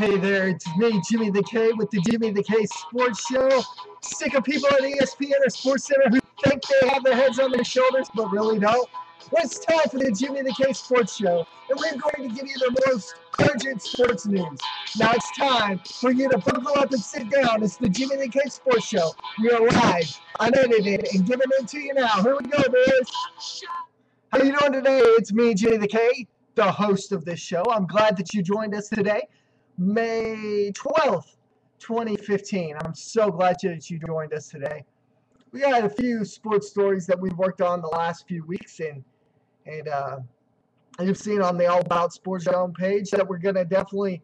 Hey there, it's me, Jimmy the K, with the Jimmy the K Sports Show. Sick of people at ESPN or Sports Center who think they have their heads on their shoulders, but really don't. Well, it's time for the Jimmy the K Sports Show, and we're going to give you the most urgent sports news. Now it's time for you to buckle up and sit down. It's the Jimmy the K Sports Show. We are live, unedited, and giving it to you now. Here we go, boys. How you doing today? It's me, Jimmy the K, the host of this show. I'm glad that you joined us today. May 12th, 2015. I'm so glad that you joined us today. We got a few sports stories that we've worked on the last few weeks, and and uh, you've seen on the All About Sports Zone page that we're gonna definitely,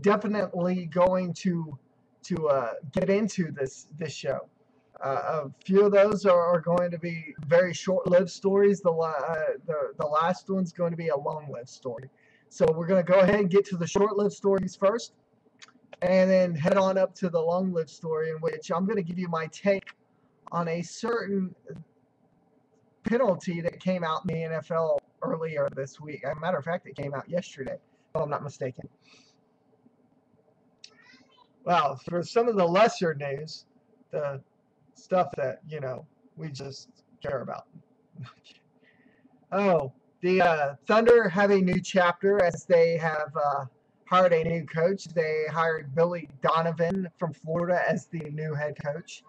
definitely going to to uh, get into this this show. Uh, a few of those are, are, going to be very short-lived stories. The, uh, the the last one's going to be a long-lived story. So we're going to go ahead and get to the short-lived stories first, and then head on up to the long-lived story in which I'm going to give you my take on a certain penalty that came out in the NFL earlier this week. As a matter of fact, it came out yesterday, if I'm not mistaken. Well, for some of the lesser news, the stuff that, you know, we just care about. oh, the uh, Thunder have a new chapter as they have uh, hired a new coach. They hired Billy Donovan from Florida as the new head coach.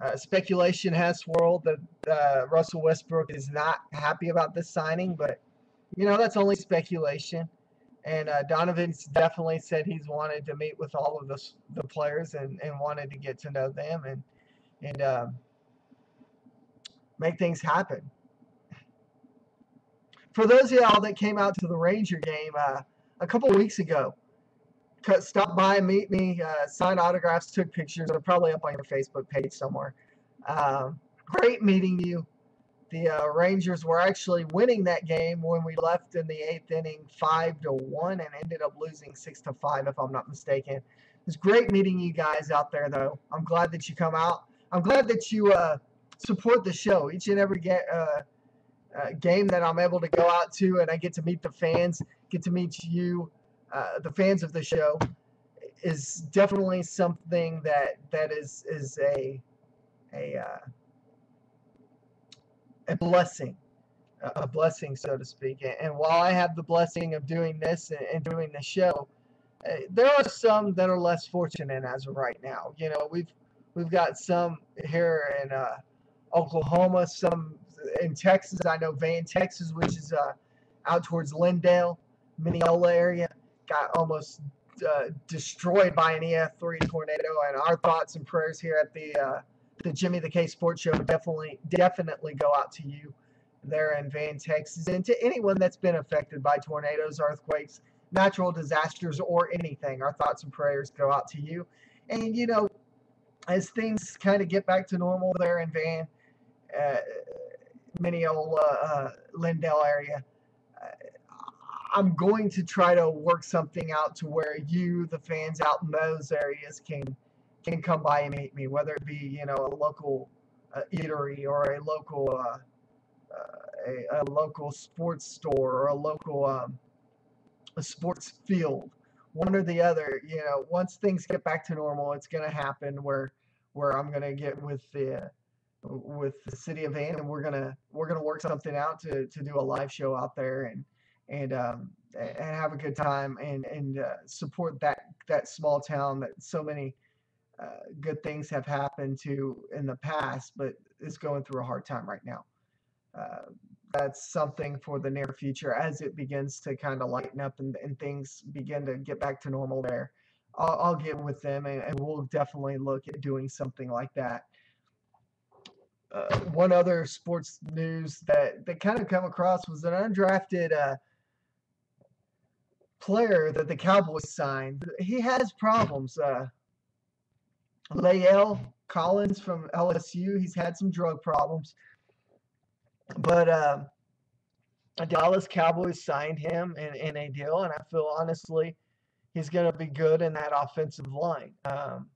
Uh, speculation has swirled that uh, Russell Westbrook is not happy about this signing, but you know that's only speculation. And uh, Donovan's definitely said he's wanted to meet with all of the the players and, and wanted to get to know them and and um, make things happen for those of y'all that came out to the Ranger game uh, a couple weeks ago, stop by meet me, uh, signed autographs, took pictures. They're probably up on your Facebook page somewhere. Um, great meeting you. The uh, Rangers were actually winning that game when we left in the eighth inning, five to one, and ended up losing six to five, if I'm not mistaken. It's great meeting you guys out there, though. I'm glad that you come out. I'm glad that you uh, support the show each and every get. Uh, game that I'm able to go out to and I get to meet the fans, get to meet you, uh, the fans of the show, is definitely something that that is is a a uh, a blessing, a blessing so to speak. And while I have the blessing of doing this and, doing the show, uh, there are some that are less fortunate as of right now. You know, we've we've got some here in uh, Oklahoma, some in Texas. I know Van, Texas, which is uh, out towards Lindale, Mineola area, got almost uh, destroyed by an EF3 tornado. And our thoughts and prayers here at the uh, the Jimmy the K Sports Show definitely definitely go out to you there in Van, Texas, and to anyone that's been affected by tornadoes, earthquakes, natural disasters, or anything. Our thoughts and prayers go out to you. And you know, as things kind of get back to normal there in Van. Uh, Mineola, uh, Lindale area. Uh, I'm going to try to work something out to where you, the fans out in those areas, can can come by and meet me, whether it be you know a local uh, eatery or a local uh, uh, a, a, local sports store or a local um, a sports field, one or the other. You know, once things get back to normal, it's going to happen where where I'm going to get with the with the city of Van, and we're gonna we're gonna work something out to to do a live show out there and and um, and have a good time and and uh, support that that small town that so many uh, good things have happened to in the past, but is going through a hard time right now. Uh, that's something for the near future as it begins to kind of lighten up and, and things begin to get back to normal there. I'll, I'll get with them and, and we'll definitely look at doing something like that uh, one other sports news that that kind of come across was an undrafted uh, player that the Cowboys signed. He has problems. Uh, La'el Collins from LSU. He's had some drug problems, but uh, Dallas Cowboys signed him in, in a deal, and I feel honestly he's going to be good in that offensive line. Um,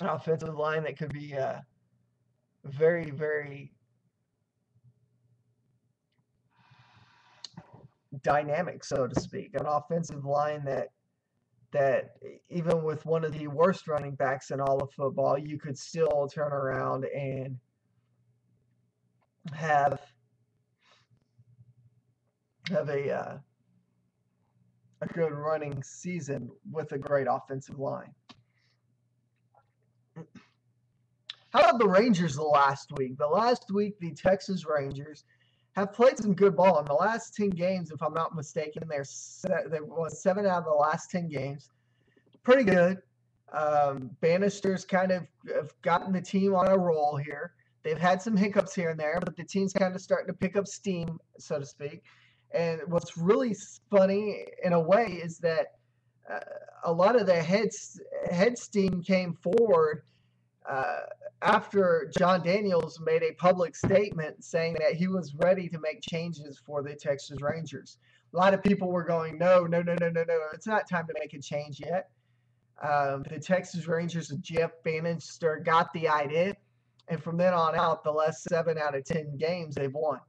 offensive line that could be uh, very, very dynamic, so to speak. An offensive line that that even with one of the worst running backs in all of football, you could still turn around and have have a uh, a good running season with a great offensive line. How about the Rangers the last week? The last week, the Texas Rangers have played some good ball in the last 10 games, if I'm not mistaken. They're there was seven out of the last 10 games. Pretty good. Um, Banister's kind of have gotten the team on a roll here. They've had some hiccups here and there, but the team's kind of starting to pick up steam, so to speak. And what's really funny in a way is that uh, a lot of the head head steam came forward uh, after Jon Daniels made a public statement saying that he was ready to make changes for the Texas Rangers. A lot of people were going, no, no, no, no, no, no, it's not time to make a change yet. Um, the Texas Rangers of Jeff Banister got the idea, and from then on out, the last seven out of ten games they've won.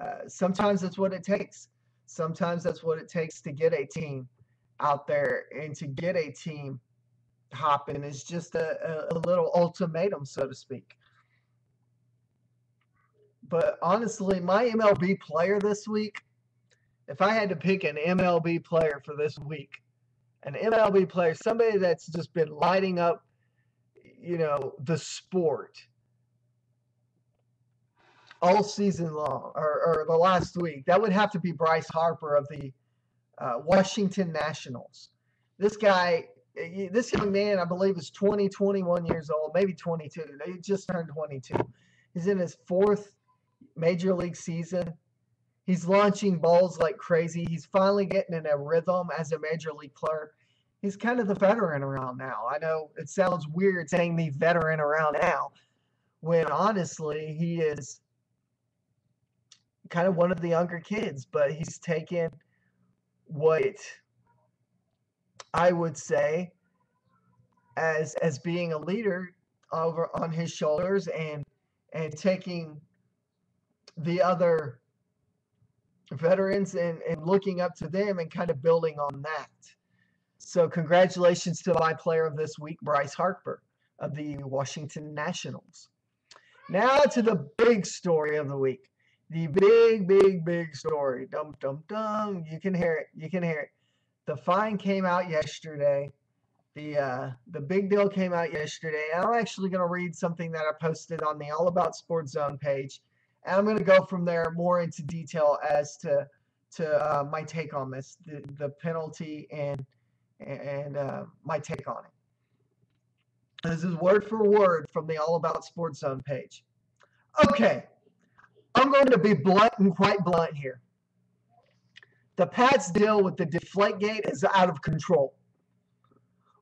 Uh, sometimes that's what it takes. Sometimes that's what it takes to get a team out there and to get a team hopping is just a, a, a little ultimatum, so to speak. But honestly, my MLB player this week, if I had to pick an MLB player for this week, an MLB player, somebody that's just been lighting up, you know, the sport all season long, or, or the last week, that would have to be Bryce Harper of the uh, Washington Nationals. This guy this young man, I believe, is 20, 21 years old, maybe 22. He just turned 22. He's in his fourth major league season. He's launching balls like crazy. He's finally getting in a rhythm as a major league player. He's kind of the veteran around now. I know it sounds weird saying the veteran around now, when honestly he is kind of one of the younger kids, but he's taken what I would say, as as being a leader over on his shoulders and and taking the other veterans and, and looking up to them and kind of building on that. So congratulations to my player of this week, Bryce Harper of the Washington Nationals. Now to the big story of the week. The big, big, big story. Dum dum dum. You can hear it. You can hear it the fine came out yesterday. The uh, the big deal came out yesterday. I'm actually going to read something that I posted on the All About Sports Zone page, and I'm going to go from there more into detail as to to uh, my take on this, the, the penalty and and uh, my take on it. This is word for word from the All About Sports Zone page. Okay, I'm going to be blunt and quite blunt here. The Pats deal with the Deflategate is out of control.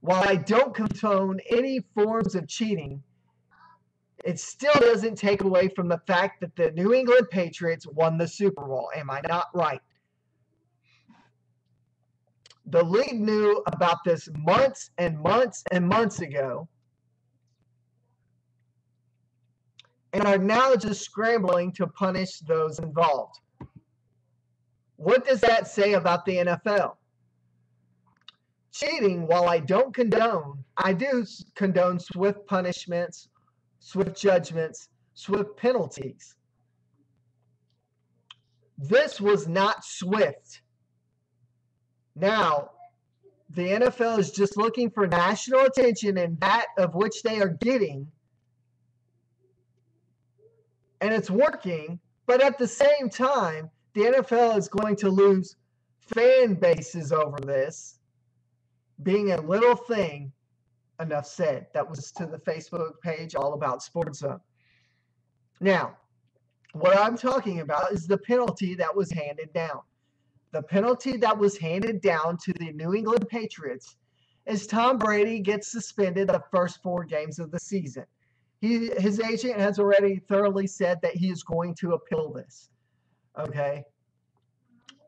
While I don't condone any forms of cheating, it still doesn't take away from the fact that the New England Patriots won the Super Bowl. Am I not right? The league knew about this months and months and months ago and are now just scrambling to punish those involved. What does that say about the NFL? Cheating, while I don't condone, I do condone swift punishments, swift judgments, swift penalties. This was not swift. Now, the NFL is just looking for national attention and that of which they are getting. And it's working, but at the same time, the NFL is going to lose fan bases over this being a little thing. Enough said. That was to the Facebook page all about Sports Zone. Now, what I'm talking about is the penalty that was handed down. The penalty that was handed down to the New England Patriots is Tom Brady gets suspended the first four games of the season. He, his agent has already thoroughly said that he is going to appeal this. Okay.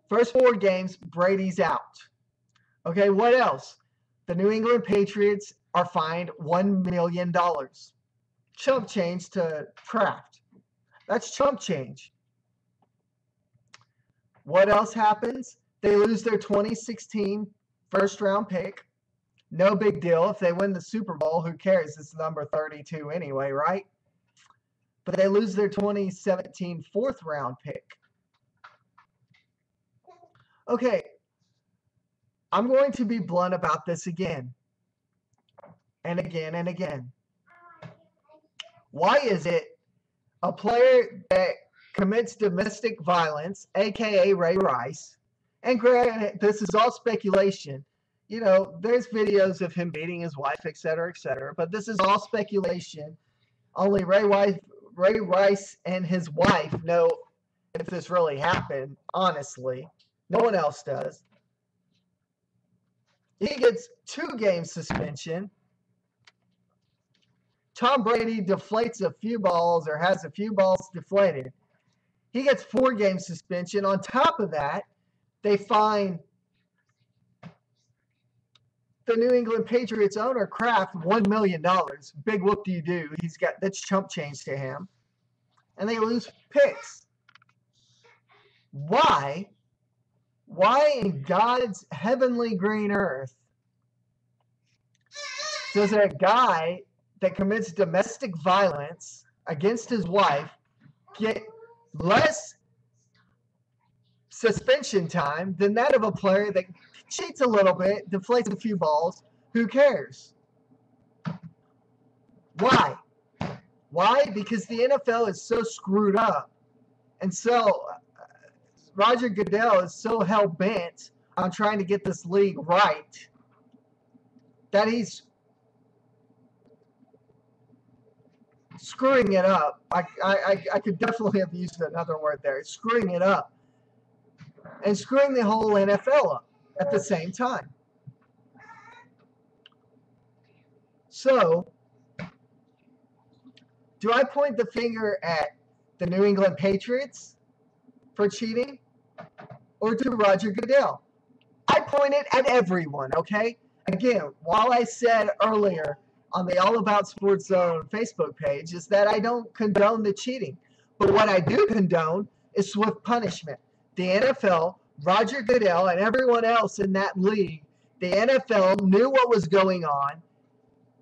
First four games, Brady's out. Okay, what else? The New England Patriots are fined $1 million. Chump change to Kraft. That's chump change. What else happens? They lose their 2016 first round pick No big deal. If they win the Super Bowl, who cares? It's number 32 anyway, right? But they lose their 2017 fourth round pick. Okay, I'm going to be blunt about this again and again and again. Why is it a player that commits domestic violence, aka Ray Rice, and granted, this is all speculation. You know, there's videos of him beating his wife, etc., etc. But this is all speculation. Only Ray Rice, Ray Rice and his wife know if this really happened. Honestly, no one else does. He gets two game suspension. Tom Brady deflates a few balls or has a few balls deflated. He gets four game suspension. On top of that, they find the New England Patriots owner Kraft one million dollars. Big whoop do you do? He's got that's chump change to him, and they lose picks. Why why in God's heavenly green earth does a guy that commits domestic violence against his wife get less suspension time than that of a player that cheats a little bit, deflates a few balls? Who cares? Why? Why? Because the NFL is so screwed up and so Roger Goodell is so hell bent on trying to get this league right that he's screwing it up. I, I, I could definitely have used another word there. Screwing it up. And screwing the whole NFL up at the same time. So, do I point the finger at the New England Patriots for cheating? Or to Roger Goodell. I pointed at everyone, okay? Again, while I said earlier on the All About Sports Zone Facebook page is that I don't condone the cheating. But what I do condone is swift punishment. The NFL, Roger Goodell, and everyone else in that league, the NFL knew what was going on.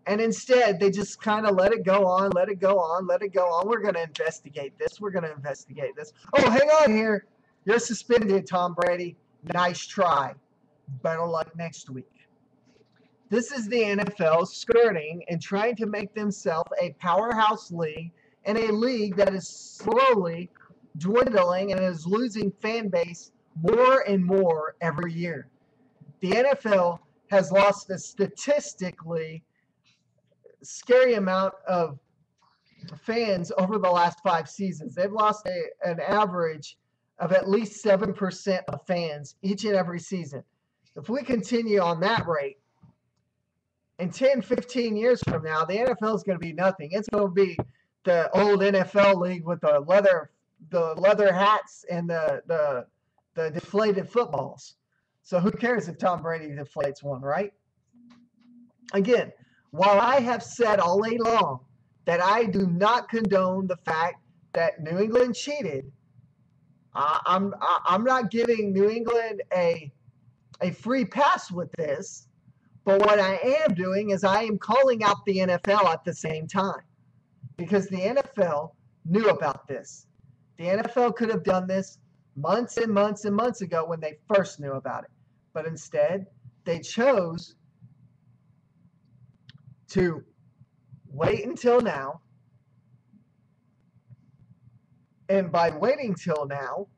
And instead, they just kind of let it go on, let it go on, let it go on. We're going to investigate this. We're going to investigate this. Oh, hang on here. You're suspended, Tom Brady. Nice try. Better luck next week. This is the NFL skirting and trying to make themselves a powerhouse league and a league that is slowly dwindling and is losing fan base more and more every year. The NFL has lost a statistically scary amount of fans over the last five seasons. They've lost a, an average of at least 7% of fans each and every season. If we continue on that rate, in 10, 15 years from now, the NFL is going to be nothing. It's going to be the old NFL league with the leather, the leather hats and the the the deflated footballs. So who cares if Tom Brady deflates one, right? Again, while I have said all day long that I do not condone the fact that New England cheated, I'm I'm not giving New England a a free pass with this, but what I am doing is I am calling out the NFL at the same time because the NFL knew about this. The NFL could have done this months and months and months ago when they first knew about it, but instead they chose to wait until now and by waiting till now,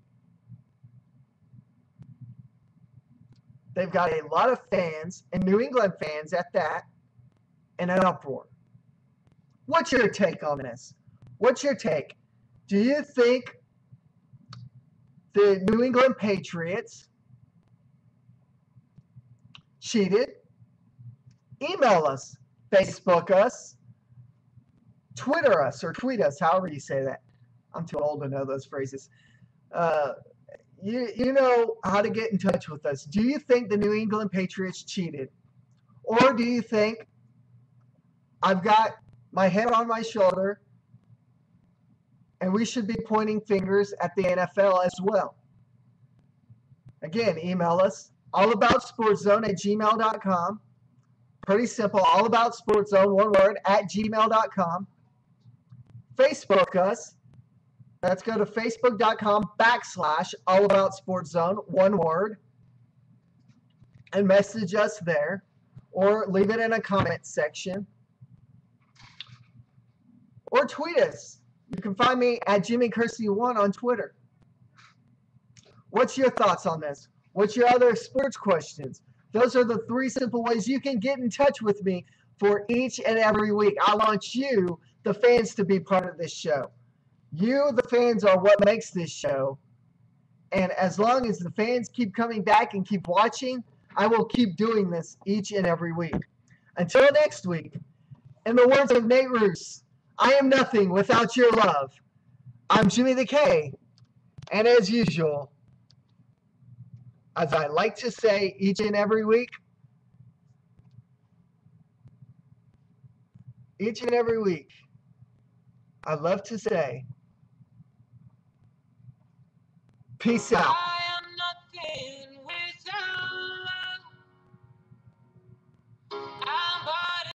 they've got a lot of fans, and New England fans at that, in an uproar. What's your take on this? What's your take? Do you think the New England Patriots cheated? Email us, Facebook us, Twitter us, or tweet us, however you say that. I'm too old to know those phrases. Uh, you, you know how to get in touch with us. Do you think the New England Patriots cheated? Or do you think I've got my head on my shoulder and we should be pointing fingers at the NFL as well? Again, email us allaboutsportszone at gmail.com Pretty simple. All about Sports Zone, one word, at gmail.com. Facebook us. Let's go to facebook.com backslash all about sports zone, one word, and message us there or leave it in a comment section or tweet us. You can find me at Jimmy Kersey1 on Twitter. What's your thoughts on this? What's your other sports questions? Those are the three simple ways you can get in touch with me for each and every week. I want you, the fans, to be part of this show. You, the fans, are what makes this show. And as long as the fans keep coming back and keep watching, I will keep doing this each and every week. Until next week, in the words of Nate Ruess, I am nothing without your love. I'm Jimmy the K, and as usual, as I like to say each and every week, each and every week, I love to say, peace out.